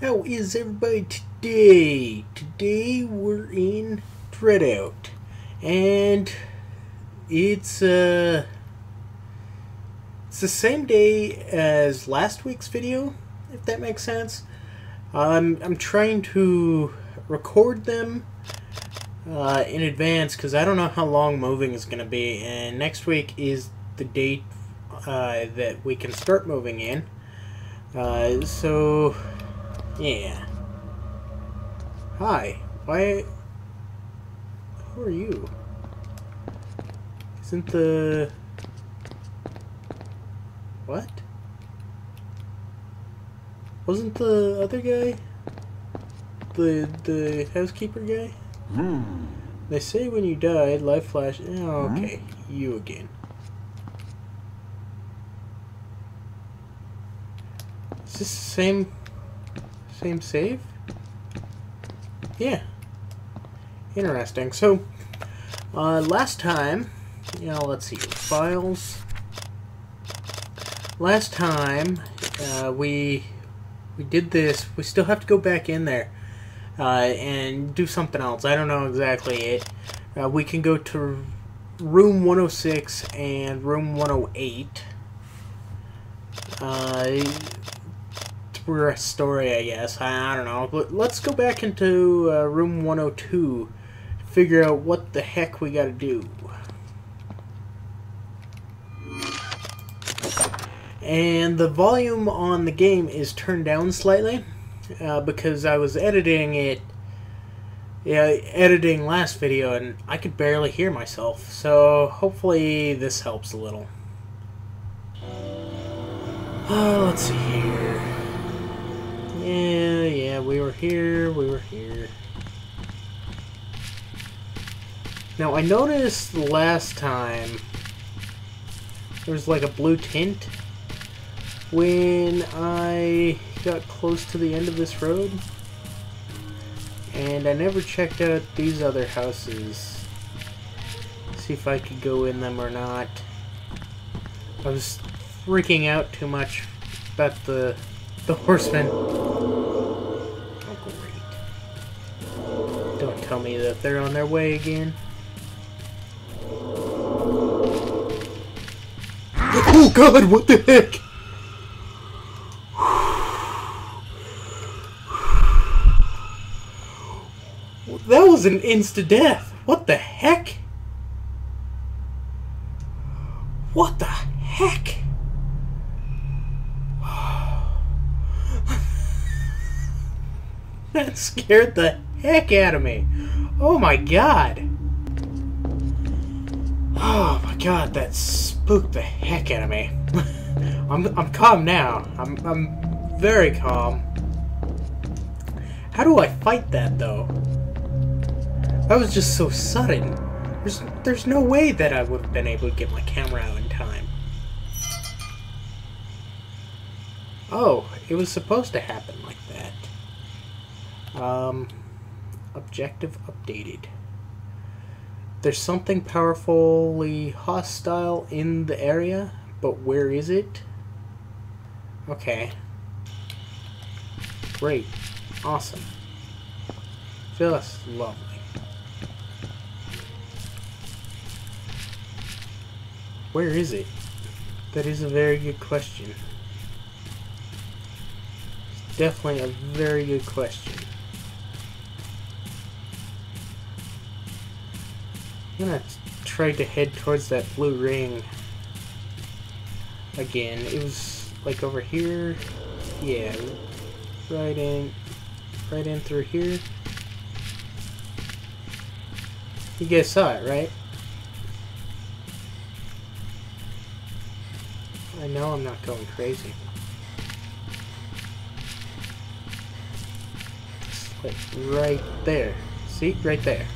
How is everybody today? Today we're in Dreadout. And it's uh it's the same day as last week's video, if that makes sense. I'm I'm trying to record them uh, in advance because I don't know how long moving is going to be, and next week is the date uh, that we can start moving in. Uh, so yeah. Hi. Why... Who are you? Isn't the... What? Wasn't the other guy? The the housekeeper guy? Hmm. They say when you die, life flash... Oh, okay. You again. Is this the same... Same save? Yeah. Interesting. So, uh, last time, you know, let's see, files. Last time, uh, we we did this. We still have to go back in there uh, and do something else. I don't know exactly it. Uh, we can go to room 106 and room 108. Story, I guess. I, I don't know. But let's go back into uh, room 102 figure out what the heck we gotta do. And the volume on the game is turned down slightly uh, because I was editing it, yeah, editing last video and I could barely hear myself. So hopefully this helps a little. Let's see here. Yeah, yeah, we were here, we were here. Now, I noticed last time there was like a blue tint when I got close to the end of this road. And I never checked out these other houses. See if I could go in them or not. I was freaking out too much about the the horsemen. Oh, great. Don't tell me that they're on their way again. Oh god, what the heck? That was an insta-death. What the heck? What the heck? that scared the heck out of me. Oh my god. Oh my god, that spooked the heck out of me. I'm, I'm calm now. I'm, I'm very calm. How do I fight that though? That was just so sudden. There's, there's no way that I would have been able to get my camera out in time. Oh, it was supposed to happen. Um, objective updated. There's something powerfully hostile in the area, but where is it? Okay. Great. Awesome. Just lovely. Where is it? That is a very good question. It's definitely a very good question. I'm gonna try to head towards that blue ring again. It was like over here. Yeah, right in, right in through here. You guys saw it, right? I know I'm not going crazy. It's like right there. See? Right there.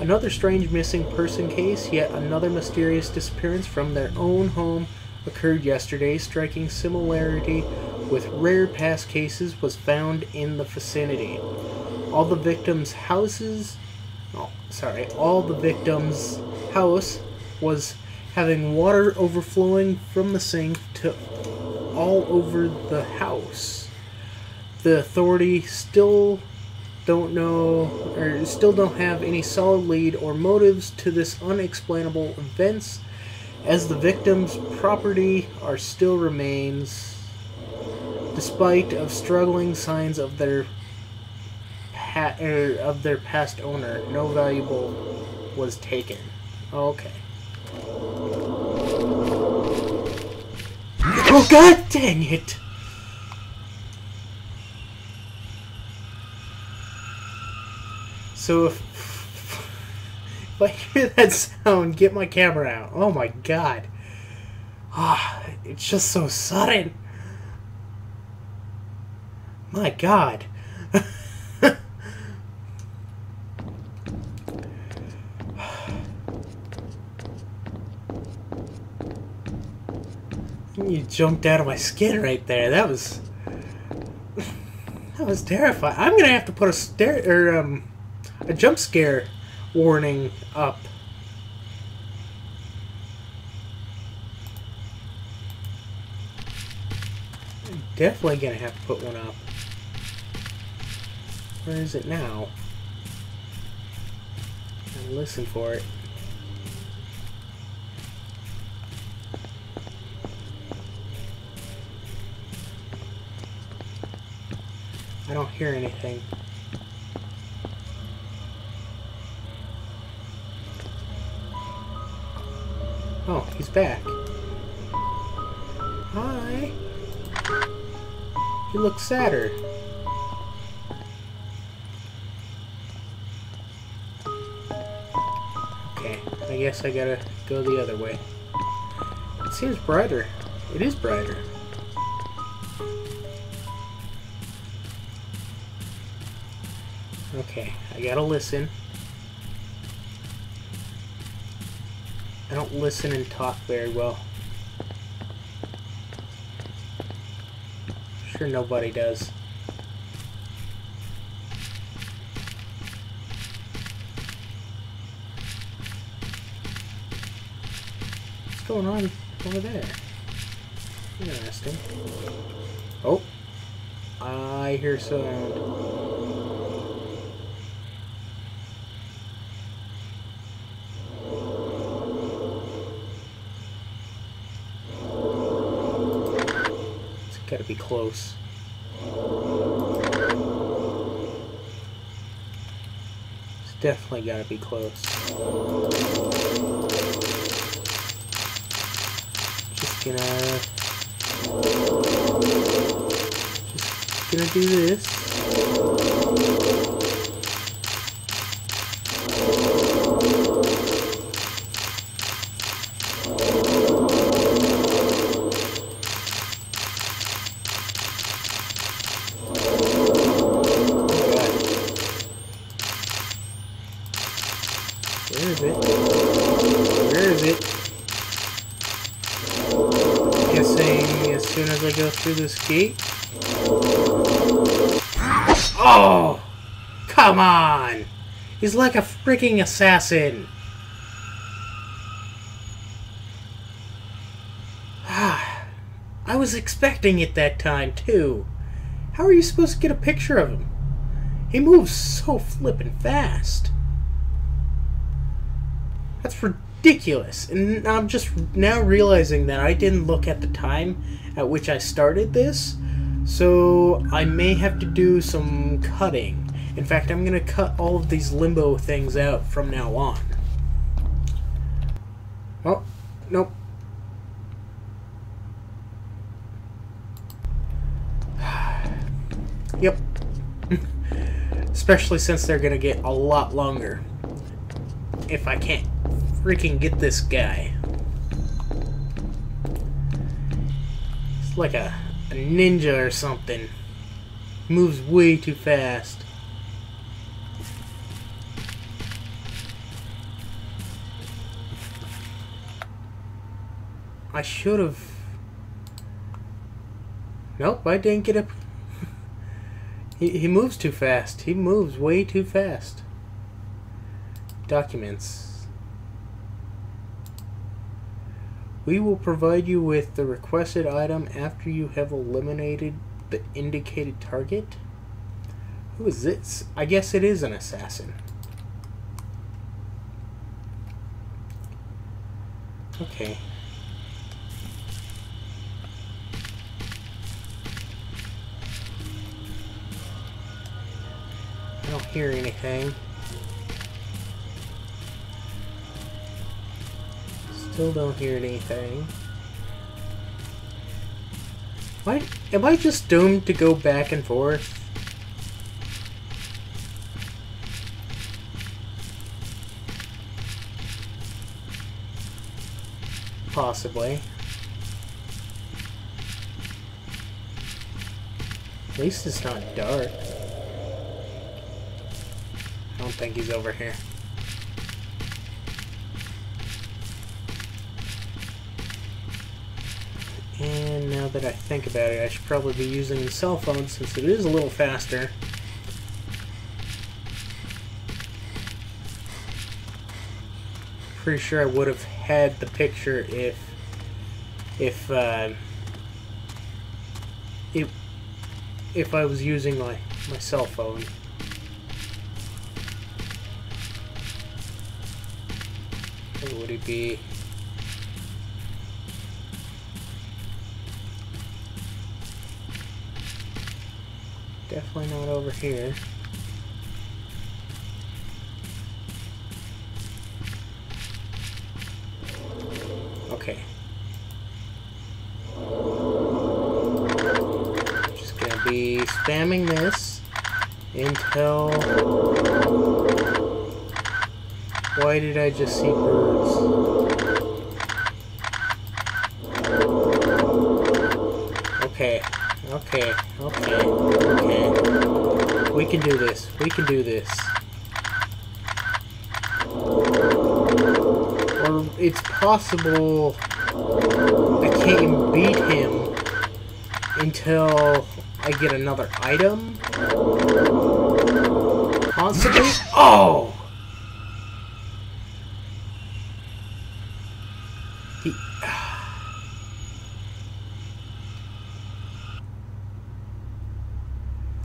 Another strange missing person case, yet another mysterious disappearance from their own home occurred yesterday. Striking similarity with rare past cases was found in the vicinity. All the victims' houses, oh, sorry, all the victims' house was having water overflowing from the sink to all over the house. The authority still don't know or still don't have any solid lead or motives to this unexplainable events as the victim's property are still remains despite of struggling signs of their pa- er, of their past owner. No valuable was taken. Okay. Oh god dang it So if, if I hear that sound, get my camera out. Oh my god. Ah, it's just so sudden. My god. you jumped out of my skin right there. That was that was terrifying. I'm gonna have to put a stair or um a jump scare warning up. Definitely gonna have to put one up. Where is it now? Listen for it. I don't hear anything. Back. Hi. You look sadder. Okay, I guess I gotta go the other way. It seems brighter. It is brighter. Okay, I gotta listen. I don't listen and talk very well. Sure nobody does. What's going on over there? Interesting. Oh. I hear sound. Gotta be close. It's definitely gotta be close. Just gonna... Just gonna do this. Where is it? Where is it? Guessing as soon as I go through this gate. Oh! Come on! He's like a freaking assassin! I was expecting it that time, too. How are you supposed to get a picture of him? He moves so flippin' fast. That's ridiculous. And I'm just now realizing that I didn't look at the time at which I started this. So I may have to do some cutting. In fact, I'm going to cut all of these limbo things out from now on. Oh, nope. yep. Especially since they're going to get a lot longer. If I can't freaking get this guy. It's like a, a ninja or something. Moves way too fast. I should have... Nope, I didn't get up. he, he moves too fast. He moves way too fast. Documents. We will provide you with the requested item after you have eliminated the indicated target. Who is this? I guess it is an assassin. Okay. I don't hear anything. Still don't hear anything. Why am I just doomed to go back and forth? Possibly. At least it's not dark. I don't think he's over here. And now that I think about it, I should probably be using the cell phone since it is a little faster. Pretty sure I would have had the picture if if uh, if if I was using my my cell phone. Or would it be? Definitely not over here. Okay. Just gonna be spamming this until... Why did I just see birds? Okay, okay, okay, okay. We can do this. We can do this. Or it's possible I can't even beat him until I get another item. Possibly? Oh! He...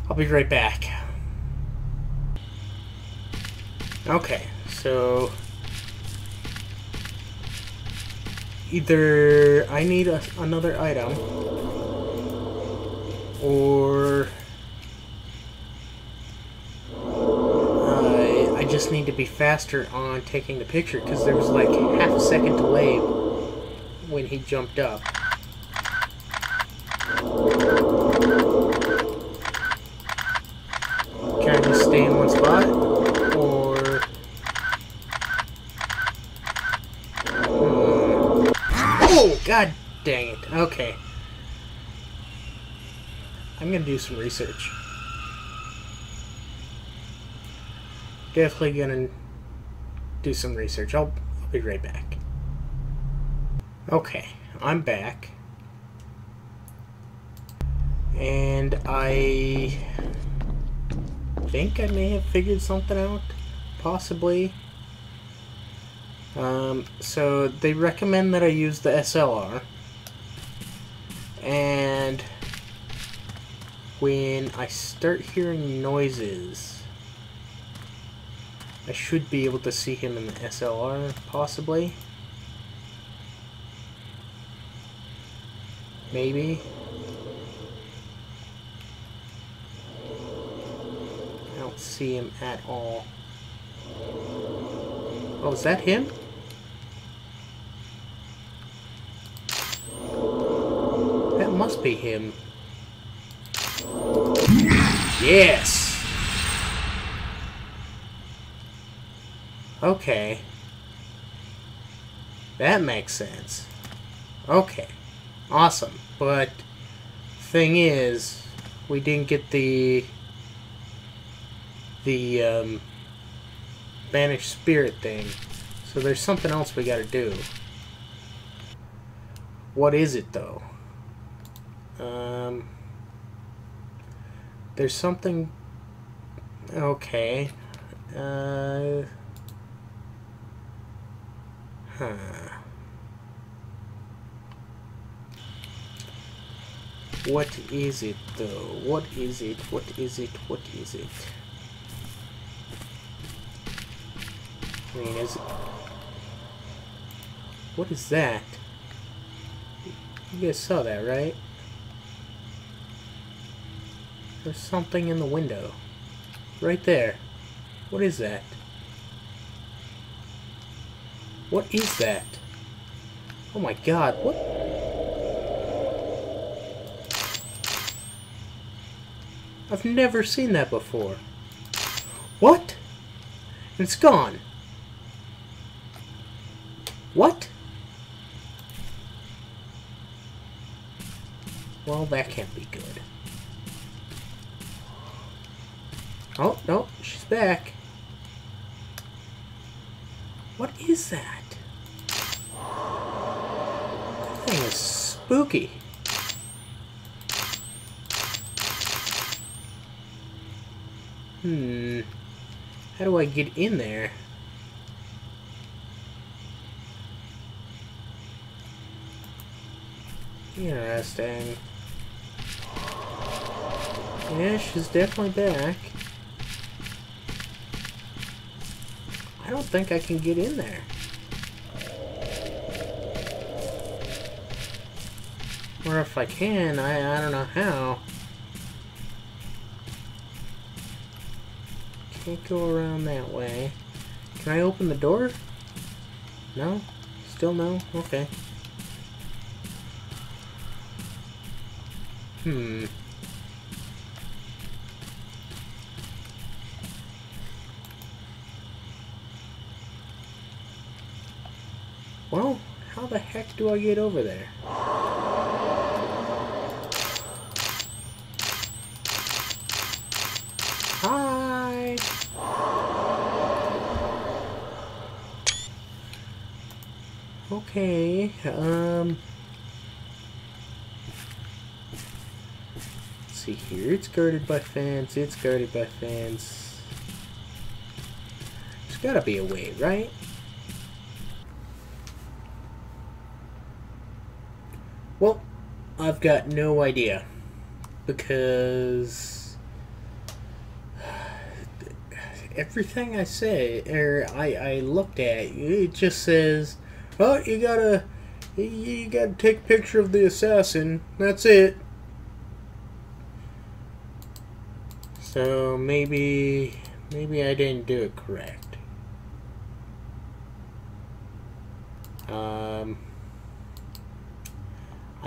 I'll be right back. Okay, so either I need a, another item or I, I just need to be faster on taking the picture because there was like half a second delay when he jumped up. Can I just stay in one spot? Or... Hmm. Oh, god dang it. Okay. I'm gonna do some research. Definitely gonna do some research. I'll, I'll be right back. Okay, I'm back. And I think I may have figured something out. Possibly. Um, so they recommend that I use the SLR. And when I start hearing noises, I should be able to see him in the SLR, possibly. Maybe. I don't see him at all. Oh, is that him? That must be him. Yes! Okay. That makes sense. Okay. Awesome. But, thing is, we didn't get the the um, banished spirit thing. So there's something else we gotta do. What is it though? Um, there's something. Okay. Uh. Huh. What is it though? What is it? What is it? What is it? I mean, is it... What is that? You guys saw that, right? There's something in the window. Right there. What is that? What is that? Oh my god, what? I've never seen that before. What? It's gone. What? Well, that can't be good. Oh, no, she's back. What is that? That thing is spooky. Hmm. How do I get in there? Interesting. Yeah, she's definitely back. Don't think I can get in there. Or if I can, I, I don't know how. Can't go around that way. Can I open the door? No? Still no? Okay. Hmm. Well, how the heck do I get over there? Hi! Okay, um... See here, it's guarded by fans, it's guarded by fans. There's gotta be a way, right? Well, I've got no idea. Because everything I say or I, I looked at, it just says, "Oh, you gotta, you gotta take a picture of the assassin." That's it. So maybe, maybe I didn't do it correct. Um.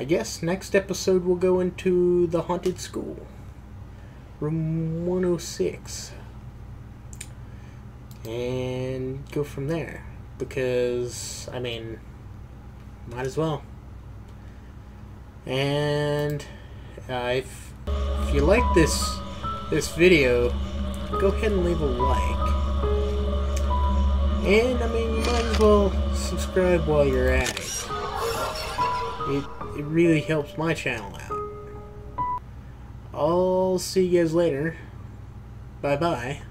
I guess next episode we'll go into the haunted school. Room 106. And go from there. Because, I mean, might as well. And uh, if, if you like this this video, go ahead and leave a like. And, I mean, you might as well subscribe while you're at it. It it really helps my channel out. I'll see you guys later. Bye bye.